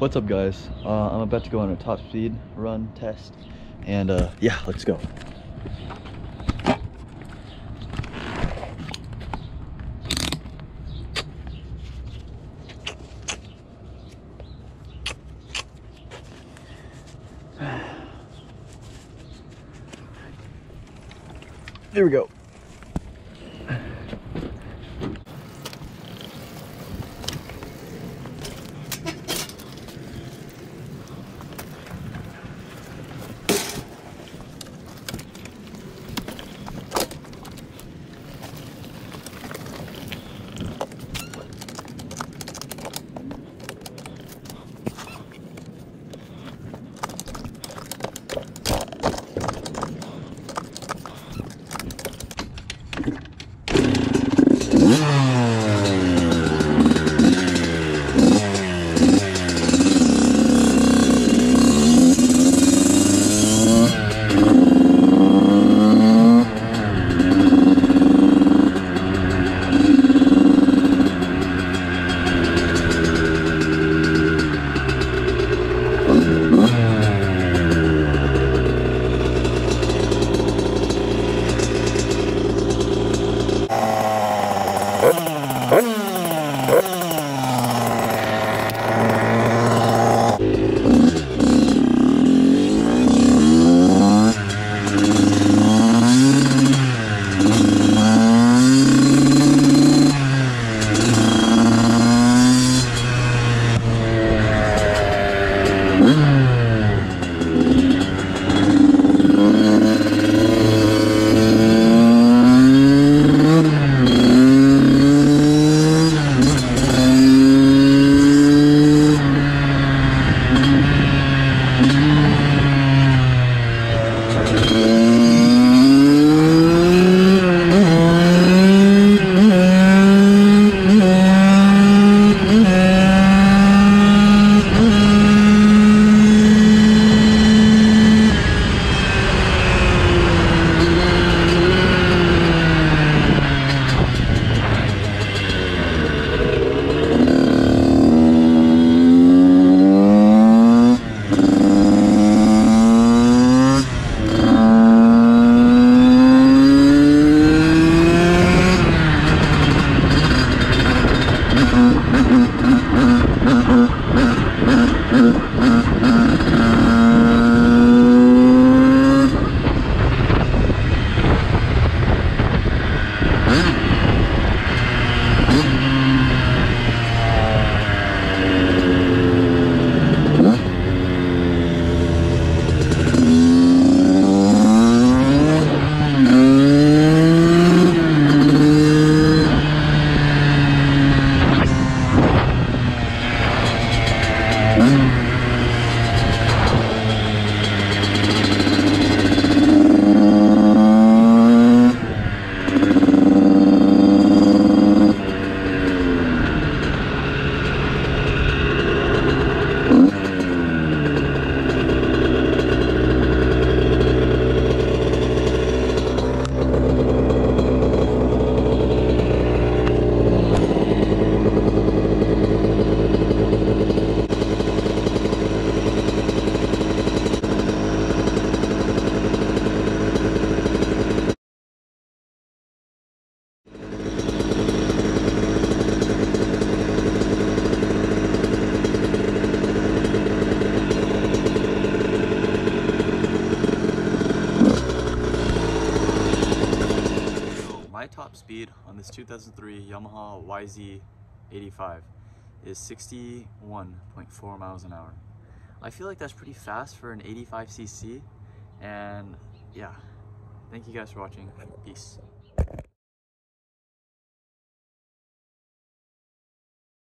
What's up guys? Uh, I'm about to go on a top speed run test and uh, yeah, let's go. There we go. Speed on this 2003 Yamaha YZ85 is 61.4 miles an hour. I feel like that's pretty fast for an 85cc and yeah, thank you guys for watching. Peace.